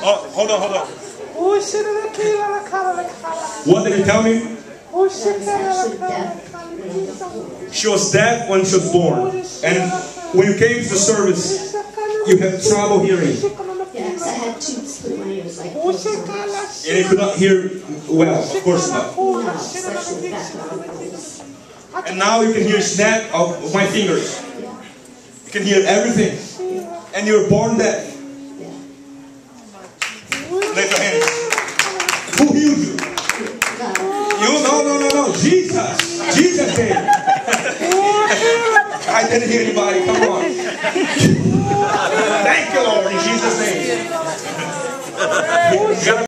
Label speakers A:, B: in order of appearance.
A: Oh, hold on, hold on. What did he tell me? She was deaf when she was born. And when you came to the service, you had trouble hearing.
B: Yes, I had tubes put in my ears like this.
A: And you could not hear well, of course not.
B: No, especially back when I was.
A: And now you can hear snap of my fingers. You can hear everything. And you were born deaf. Lift your hands. Who healed you? You? No, no, no, no. Jesus. Jesus did. I didn't hear anybody. Come on. Thank you, Lord, in Jesus' name. Gotta